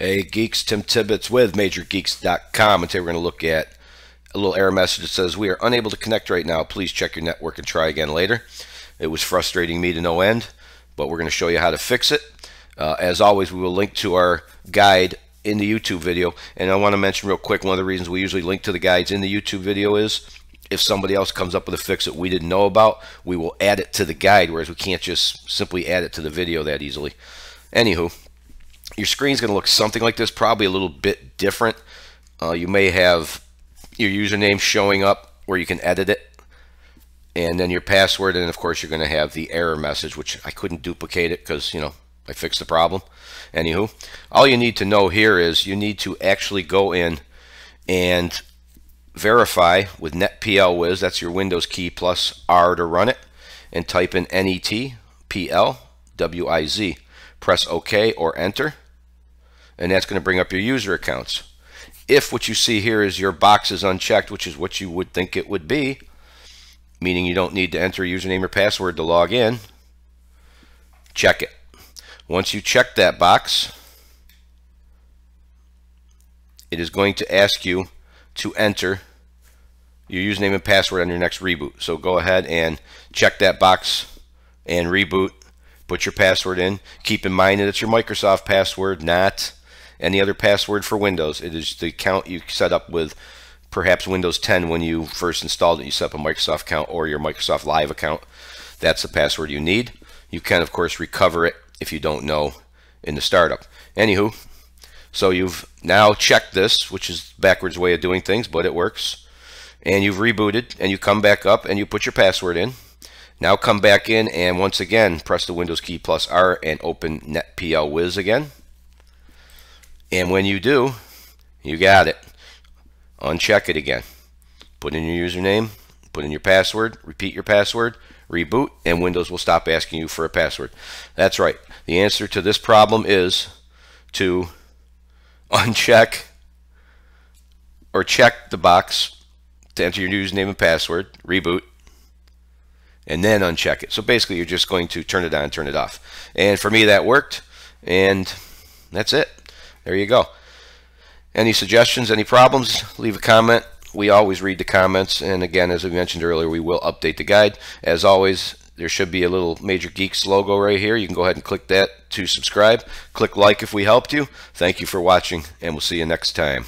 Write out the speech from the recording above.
Hey geeks, Tim Tibbetts with MajorGeeks.com and today we're going to look at a little error message that says we are unable to connect right now. Please check your network and try again later. It was frustrating me to no end, but we're going to show you how to fix it. Uh, as always, we will link to our guide in the YouTube video. And I want to mention real quick, one of the reasons we usually link to the guides in the YouTube video is if somebody else comes up with a fix that we didn't know about, we will add it to the guide, whereas we can't just simply add it to the video that easily. Anywho, your screen's going to look something like this, probably a little bit different. Uh, you may have your username showing up where you can edit it, and then your password, and of course you're going to have the error message, which I couldn't duplicate it because, you know, I fixed the problem. Anywho, all you need to know here is you need to actually go in and verify with NetPLWiz, that's your Windows key plus R to run it, and type in N-E-T-P-L-W-I-Z. Press OK or Enter, and that's going to bring up your user accounts. If what you see here is your box is unchecked, which is what you would think it would be, meaning you don't need to enter a username or password to log in, check it. Once you check that box, it is going to ask you to enter your username and password on your next reboot. So go ahead and check that box and reboot. Put your password in. Keep in mind that it's your Microsoft password, not any other password for Windows. It is the account you set up with perhaps Windows 10 when you first installed it. You set up a Microsoft account or your Microsoft Live account. That's the password you need. You can, of course, recover it if you don't know in the startup. Anywho, so you've now checked this, which is backwards way of doing things, but it works. And you've rebooted, and you come back up, and you put your password in. Now come back in, and once again, press the Windows key plus R and open NetPLWiz again. And when you do, you got it. Uncheck it again. Put in your username, put in your password, repeat your password, reboot, and Windows will stop asking you for a password. That's right. The answer to this problem is to uncheck or check the box to enter your username and password, reboot, and then uncheck it. So basically you're just going to turn it on, turn it off. And for me that worked, and that's it. There you go. Any suggestions, any problems, leave a comment. We always read the comments, and again, as we mentioned earlier, we will update the guide. As always, there should be a little Major Geeks logo right here. You can go ahead and click that to subscribe. Click like if we helped you. Thank you for watching, and we'll see you next time.